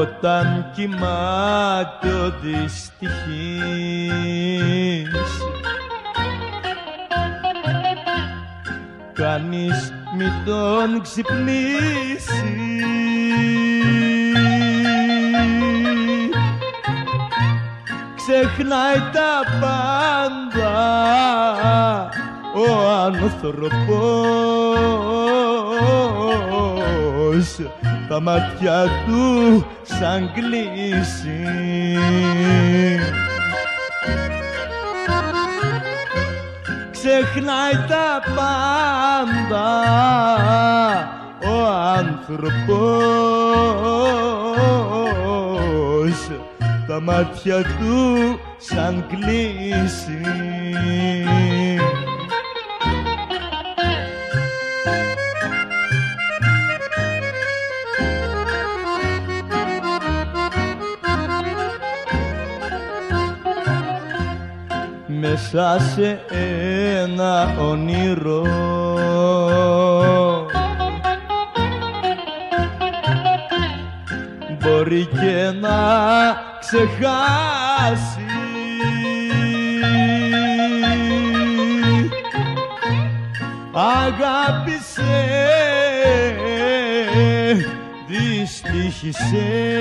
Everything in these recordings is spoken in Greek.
όταν κοιμάται ο δυστυχής κανείς μη τον ξυπνήσει. Ξεχνάει τα πάντα ο άνθρωπος τα μάτια του σαν κλείσει ξεχνάει τα πάντα ο άνθρωπος. Τα μάτια του σαν κλείσει μέσα σε ένα όνειρο. Μπορεί και να ξεχάσει. Αγάπησε δυστύχησε.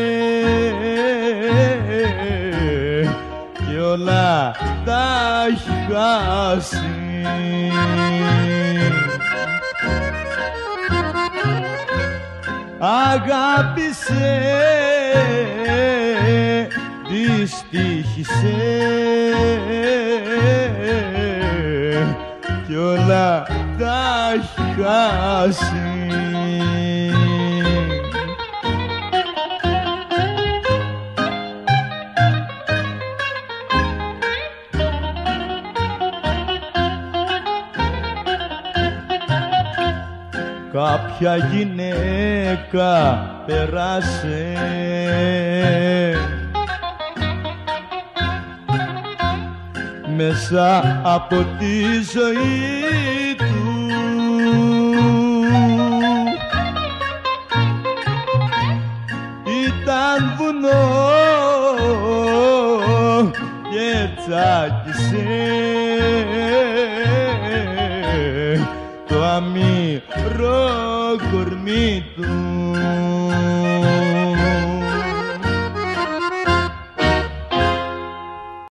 και όλα τα έχεις χάσει. Αγάπησε δυστύχησε. Κι όλα τα έχεις χάσει κάποια γυναίκα περάσε μέσα από τη ζωή του. Ήταν βουνό και τσάκισε dormido.